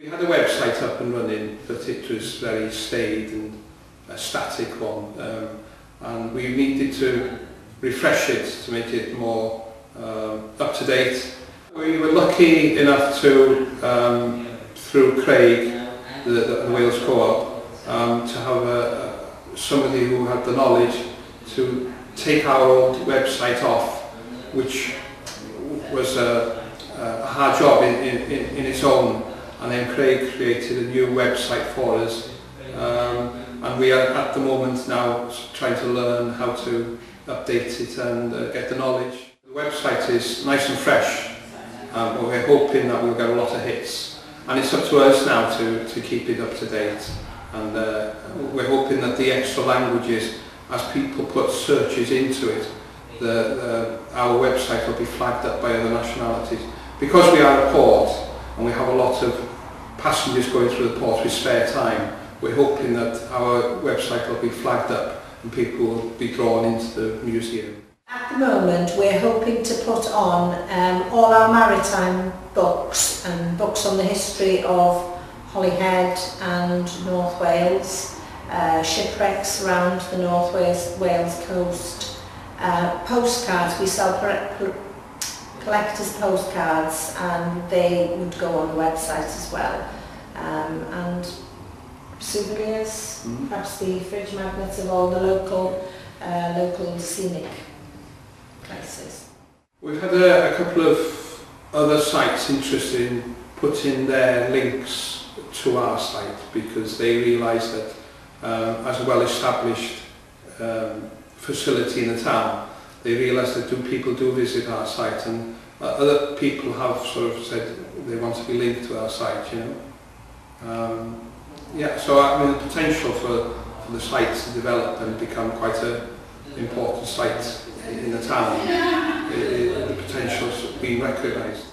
We had a website up and running, but it was very staid and a static one, um, and we needed to refresh it to make it more um, up to date. We were lucky enough to, um, through Craig, the, the Wales Co-op, um, to have a, somebody who had the knowledge to take our old website off, which was a, a hard job in, in, in its own and then Craig created a new website for us. Um, and we are at the moment now trying to learn how to update it and uh, get the knowledge. The website is nice and fresh um, but we're hoping that we'll get a lot of hits. And it's up to us now to, to keep it up to date. And uh, we're hoping that the extra languages as people put searches into it the, the, our website will be flagged up by other nationalities. Because we are a port and we have a lot of passengers going through the port with spare time, we're hoping that our website will be flagged up and people will be drawn into the museum. At the moment we're hoping to put on um, all our maritime books and books on the history of Holyhead and North Wales, uh, shipwrecks around the North Wales, Wales coast, uh, postcards, we sell collectors postcards and they would go on the website as well. Um, and souvenirs, mm perhaps the fridge magnets of all the local, uh, local scenic places. We've had a, a couple of other sites interested in putting their links to our site because they realise that um, as a well-established um, facility in the town, they realised that do, people do visit our site and uh, other people have sort of said they want to be linked to our site, you know. Um, yeah, so I mean the potential for, for the site to develop and become quite an important site in the town, it, it, the potential's been recognised.